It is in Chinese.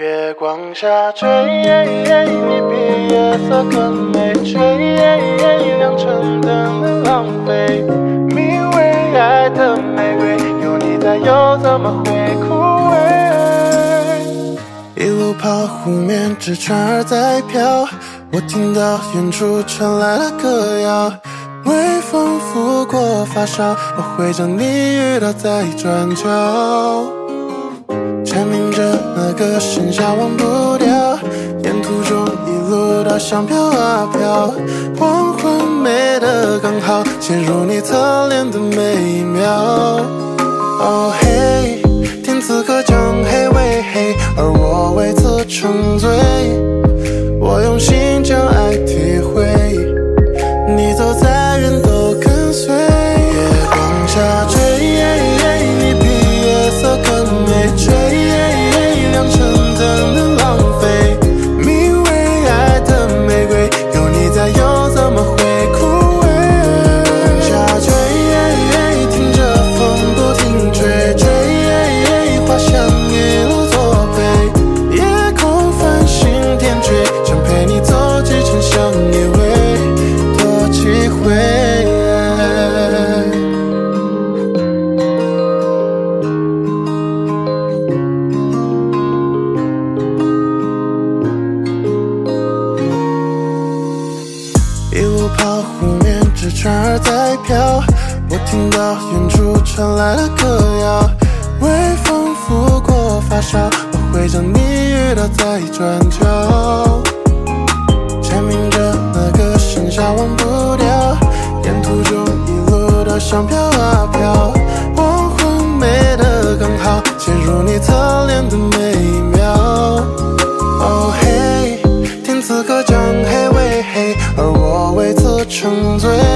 月光下追，你比夜色更美坠，亮成灯的浪费。名为爱的玫瑰，有你在又怎么会枯萎？一路跑，湖面纸船儿在飘，我听到远处传来了歌谣。微风拂过发梢，我会将你遇到在转角。蝉鸣着那个盛夏忘不掉，沿途中一路稻香飘啊飘，黄昏美得刚好，陷入你侧脸的每一秒。哦嘿，天此刻将黑为黑，而我为此沉醉，我用心将爱体路跑，湖面纸船儿在飘，我听到远处传来了歌谣。微风拂过发梢，我会将你遇到在转角。蝉鸣着那个盛夏忘不掉，沿途中一路都香飘啊飘，黄昏美得刚好，陷入你侧脸的美沉醉。